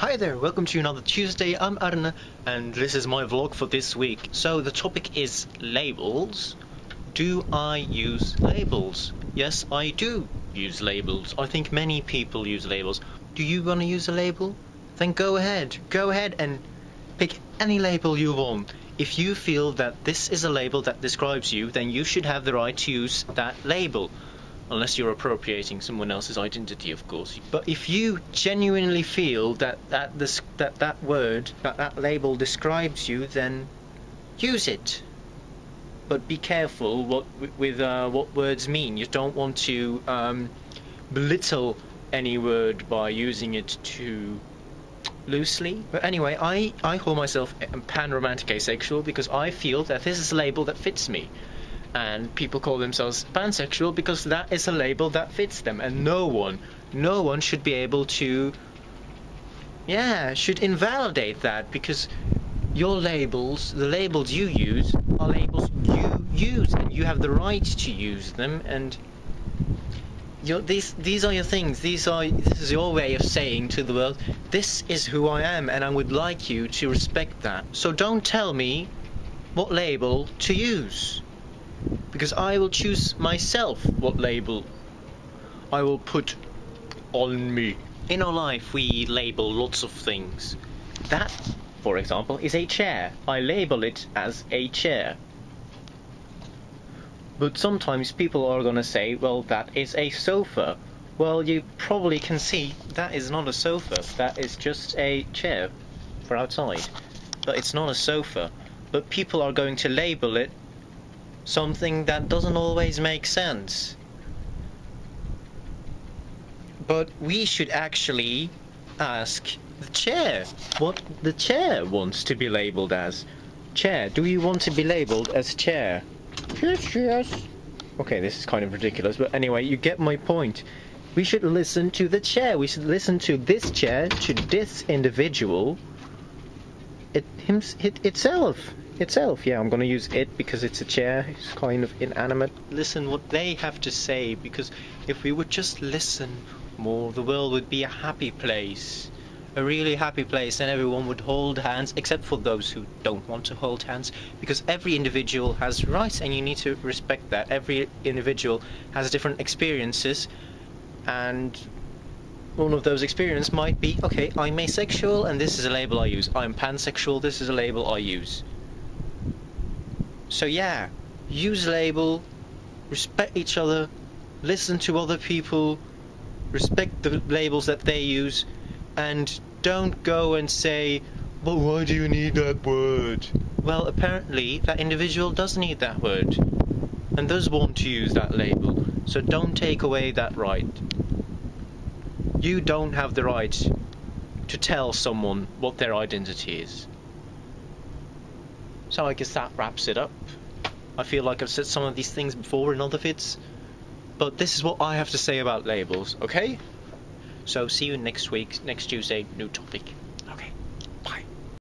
Hi there, welcome to another Tuesday. I'm Arne, and this is my vlog for this week. So, the topic is labels. Do I use labels? Yes, I do use labels. I think many people use labels. Do you want to use a label? Then go ahead. Go ahead and pick any label you want. If you feel that this is a label that describes you, then you should have the right to use that label. Unless you're appropriating someone else's identity, of course. But if you genuinely feel that that, this, that, that word, that, that label describes you, then use it. But be careful what with uh, what words mean. You don't want to um, belittle any word by using it too loosely. But anyway, I, I call myself pan-romantic asexual because I feel that this is a label that fits me and people call themselves pansexual because that is a label that fits them and no one no one should be able to yeah should invalidate that because your labels the labels you use are labels you use and you have the right to use them and your, these these are your things. These are this is your way of saying to the world this is who I am and I would like you to respect that. So don't tell me what label to use because I will choose myself what label I will put on me. In our life, we label lots of things. That, for example, is a chair. I label it as a chair. But sometimes people are gonna say, well, that is a sofa. Well, you probably can see that is not a sofa. That is just a chair for outside. But it's not a sofa. But people are going to label it something that doesn't always make sense. But we should actually ask the chair what the chair wants to be labeled as. Chair, do you want to be labeled as chair? Yes, yes. Okay, this is kind of ridiculous, but anyway, you get my point. We should listen to the chair. We should listen to this chair, to this individual, it, him, it itself itself. Yeah, I'm gonna use it because it's a chair. It's kind of inanimate. Listen what they have to say because if we would just listen more, the world would be a happy place. A really happy place and everyone would hold hands except for those who don't want to hold hands because every individual has rights and you need to respect that. Every individual has different experiences and one of those experiences might be okay I'm asexual and this is a label I use I'm pansexual this is a label I use so yeah, use label, respect each other, listen to other people, respect the labels that they use, and don't go and say, but why do you need that word? Well, apparently that individual does need that word, and does want to use that label, so don't take away that right. You don't have the right to tell someone what their identity is. So I guess that wraps it up. I feel like I've said some of these things before in other vids, but this is what I have to say about labels, okay? So see you next week, next Tuesday, new topic.